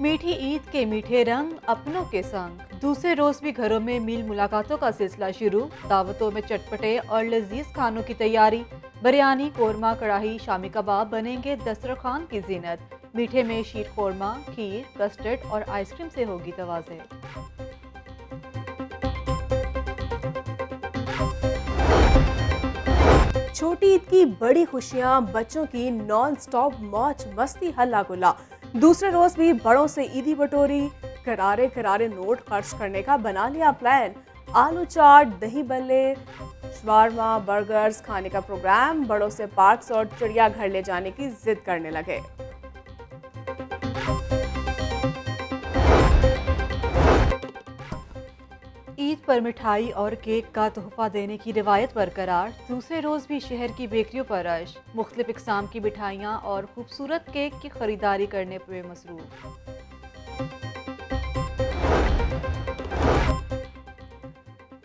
मीठी ईद के मीठे रंग अपनों के संग। दूसरे रोज भी घरों में मील मुलाकातों का सिलसिला शुरू। दावतों में चटपटे और लजीज खानों की तैयारी। बिरयानी, कोरमा कढ़ाई शामी कबाब बनेंगे दस्तरखान की जीनत। मीठे में शीर कोरमा, खीर, कस्टर्ड और आइसक्रीम से होगी तवाज़े। छोटी ईद की बड़ी खुशियाँ, बच्चों की नॉन स्टॉप मौज, मस्ती हल्ला गुल्ला दूसरे रोज भी बड़ों से ईदी बटोरी, करारे करारे नोट खर्च करने का बना लिया प्लान आलू चाट, दही बल्ले, शवारमा बर्गर्स खाने का प्रोग्राम बड़ों से पार्क्स और चिड़ियाघर ले जाने की जिद करने लगे। ईद पर मिठाई और केक का तोहफा देने की रिवायत बरकरार, दूसरे रोज़ भी शहर की बेकरियों पर रश मुख्तलिफ़ इकसाम की मिठाइयाँ और खूबसूरत केक की खरीदारी करने पर मसरूफ।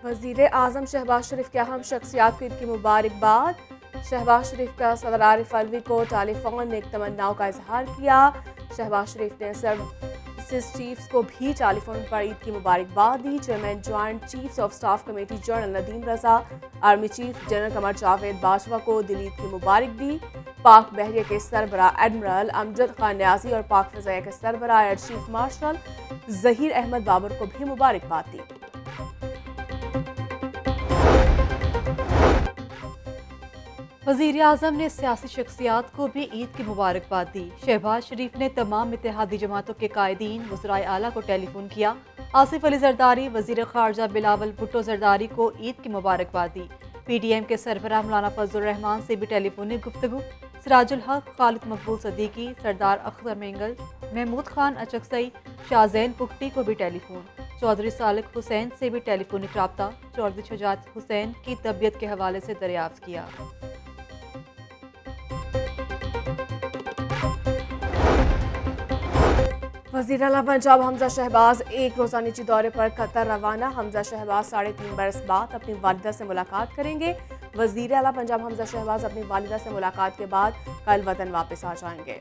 वज़ीर आज़म शहबाज शरीफ के अहम शख्सियात को ईद की मुबारकबाद। शहबाज शरीफ का सदर आरिफ अलवी को टेलीफोन में एक तमन्नाओं का इजहार किया। शहबाज शरीफ ने सर्विस चीफ्स को भी टेलीफोन पर ईद की मुबारकबाद दी। Chairman joint chiefs of staff committee general Nadeem Raza army chief general Qamar Javed Bajwa को दिलीप की मुबारक दी। पाक बहरिया के सरबरा एडमिरल अमजद खान न्याजी और पाक फजाया के सरबरा air chief marshal Zaheer Ahmed Babar को भी मुबारकबाद दी। वज़ीर अजम ने सियासी शख्सियात को भी ईद की मुबारकबाद दी। शहबाज शरीफ ने तमाम इतिहादी जमातों के कायदीन वजराय आला को टेलीफोन किया। आसिफ अली जरदारी, वज़ीर खारजा बिलावल भुट्टो जरदारी को ईद की मुबारकबाद दी। पी डी एम के सरबराह मौलाना फजलरहमान से भी टेलीफोनिक गुफ्तु सिराजुल हक खालिद मकबूल सदीकी, सरदार अख्तर मेंगल, महमूद खान अचकसई, शाहजैन पुख्टी को भी टेलीफोन। चौधरी सालिक हुसैन से भी टेलीफोनिक रबता। चौधरी शजात हुसैन की तबीयत के हवाले से दरियाफ्त किया। वज़ीर अला पंजाब हमजा शहबाज एक रोज़ा निजी दौरे पर कतर रवाना। हमजा शहबाज साढ़े तीन बरस बाद अपनी वालदा से मुलाकात करेंगे। वज़ीर अला पंजाब हमजा शहबाज अपनी वालिदा से मुलाकात के बाद कल वतन वापस आ जाएँगे।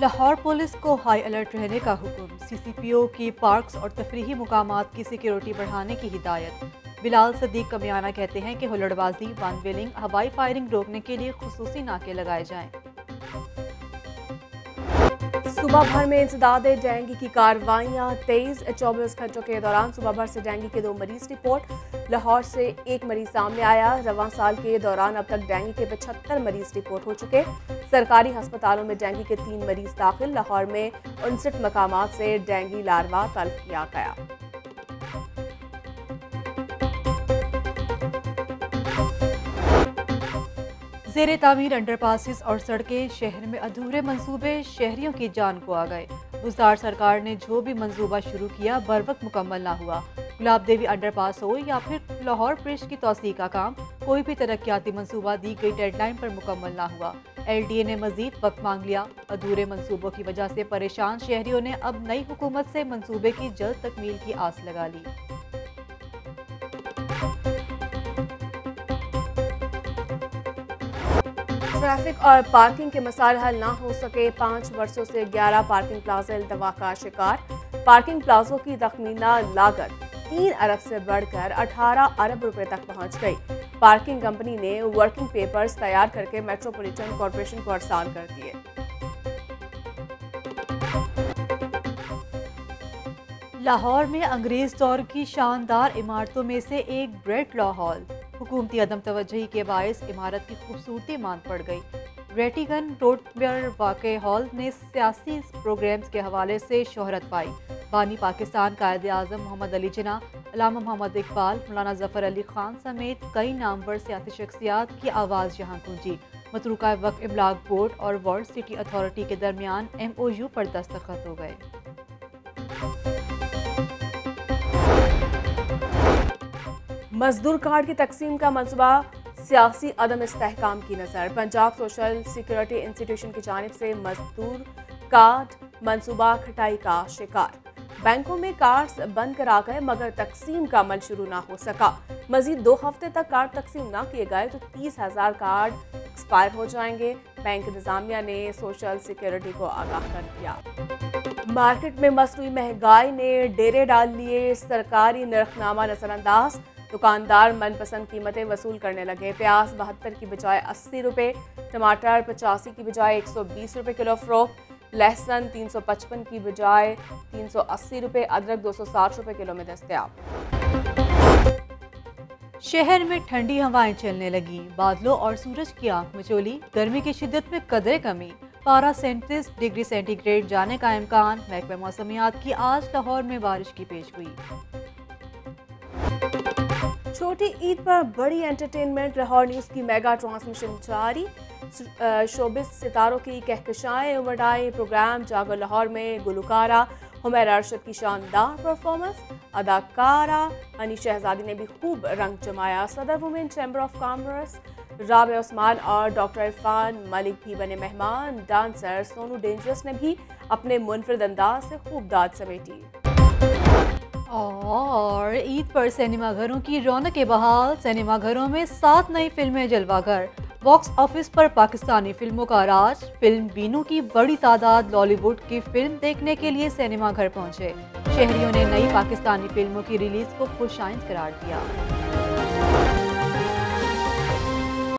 लाहौर पुलिस को हाई अलर्ट रहने का हुक्म। सीसीपीओ की पार्क्स और तफरीही मुकाम की सिक्योरिटी बढ़ाने की हिदायत। बिलाल सदीक कमियाना कहते हैं कि हुलड़बाजी वन व्हीलिंग हवाई फायरिंग रोकने के लिए खसूसी नाके लगाए जाएँ। सुबह भर में इंसदाद डेंगू की कार्रवाइयाँ तेईस चौबीस घंटों के दौरान सुबह भर से डेंगू के दो मरीज़ रिपोर्ट। लाहौर से एक मरीज़ सामने आया, रवा साल के दौरान अब तक डेंगू के पचहत्तर मरीज़ रिपोर्ट हो चुके। सरकारी अस्पतालों में डेंगू के तीन मरीज़ दाखिल, लाहौर में उनसठ मकाम से डेंगू लारवा तल्फ किया गया। जेर तामीर अंडर पासिस और सड़कें शहर में अधूरे मंसूबे शहरियों की जान को आ गए। गुजार सरकार ने जो भी मंसूबा शुरू किया, बर वक्त मुकम्मल ना हुआ। गुलाब देवी अंडर पास हो या फिर लाहौर ब्रिज की तोसी का काम, कोई भी तरक्याती मंसूबा दी गई डेडलाइन पर मुकम्मल ना हुआ। एल डी ए ने मजीद वक्त मांग लिया। अधूरे मंसूबों की वजह से परेशान शहरियों ने अब नई हुकूमत से मंसूबे की जल्द तकमील की आस लगा ली। ट्रैफ़िक और पार्किंग के मसाइल हल ना हो सके, पाँच वर्षों से 11 पार्किंग प्लाजा अल्तवा का शिकार। पार्किंग प्लाजों की तखमीना लागत तीन अरब से बढ़कर 18 अरब रुपए तक पहुँच गई। पार्किंग कंपनी ने वर्किंग पेपर्स तैयार करके मेट्रोपॉलिटन कॉरपोरेशन को अरसाल कर दिए। लाहौर में अंग्रेज़ दौर की शानदार इमारतों में से एक ब्रेड लॉ हॉल। हुकूमती अदम तवज्जही के बायस इमारत की खूबसूरती मांग पड़ गई। रेटीगन रोड पर वाक़ हॉल ने सियासी प्रोग्राम्स के हवाले से शोहरत पाई। बानी पाकिस्तान कायद अजम मोहम्मद अली जना, अलामा मोहम्मद इकबाल, मौलाना जफ़र अली खान समेत कई नामवर सियासी शख्सियात की आवाज़ यहाँ गूंजी। मतरूका वक्त इमलाक बोर्ड और वर्ल्ड सिटी अथॉरिटी के दरमियान एम ओ यू पर दस्तखत हो गए। मजदूर कार्ड की तकसीम का मनसूबा सियासी अदम इसकाम की नज़र। पंजाब सोशल सिक्योरिटी इंस्टीट्यूशन की जानब से मजदूर कार्ड मनसूबा खटाई का शिकार। बैंकों में कार्ड्स बंद करा गए, मगर तकसीम का अमल शुरू ना हो सका। मजीद दो हफ़्ते तक कार्ड तकसीम ना किए गए तो तीस हज़ार कार्ड एक्सपायर हो जाएँगे। बैंक इंतजामिया ने सोशल सिक्योरिटी को आगाह कर दिया। मार्केट में मसनू महँगाई ने डेरे डाल लिए सरकारी नरखनामा नजरअंदाज। दुकानदार मनपसंद कीमतें वसूल करने लगे। प्याज बहत्तर की बजाय अस्सी रुपये टमाटर पचासी की बजाय एक सौ बीस किलो फ़रोख्त लहसुन तीन सौ पचपन की बजाय तीन सौ अस्सी रुपये अदरक दो सौ साठ किलो में दस्तियाब। शहर में ठंडी हवाएँ चलने लगी। बादलों और सूरज की आँख मचोली। गर्मी की शिद्दत में कदरे कमी। पारा सैंतीस डिग्री सेंटीग्रेड जाने का इम्कान। महकमा मौसमियात की आज लाहौर में बारिश की पेश हुई। छोटी ईद पर बड़ी एंटरटेनमेंट, लाहौर न्यूज़ की मेगा ट्रांसमिशन जारी। शोबिस सितारों की कहकशाएँ उमड़ प्रोग्राम जागो लाहौर में गुलकारा। हुमैर अरशद की शानदार परफॉर्मेंस, अदाकारा। अनी शहजादी ने भी खूब रंग जमाया। सदर वुमेन चैम्बर ऑफ़ कॉमर्स, राब उस्मान और डॉक्टर इरफान मलिक भी बने मेहमान। डांसर सोनू डेंजरस ने भी अपने मुनफरद अंदाज से खूब दाद समेटी। और ईद पर सिनेमाघरों की रौनक बहाल। सिनेमाघरों में सात नई फ़िल्में जलवाघर बॉक्स ऑफ़िस पर पाकिस्तानी फ़िल्मों का राज। फ़िल्म बीनू की बड़ी तादाद बॉलीवुड की फ़िल्म देखने के लिए सिनेमाघर पहुँचे। शहरियों ने नई पाकिस्तानी फ़िल्मों की रिलीज़ को खुशाइंद करार दिया।